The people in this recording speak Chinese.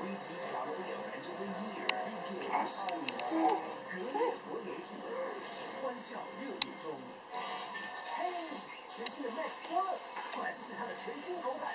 为纪念咱这个 year 2020格夜国游庆，欢笑六点钟。嘿，全新的 Max One，快来试试它的全新口感。